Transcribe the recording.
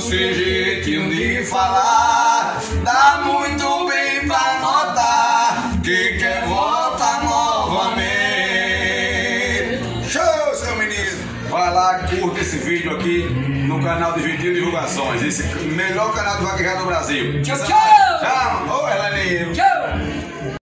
seu jeito de falar dá muito bem pra notar que quer voltar novamente. Show, seu ministro, Vai lá, curta esse vídeo aqui no canal de Divulgações, esse melhor canal do vaquejada do Brasil. Tchau, tchau!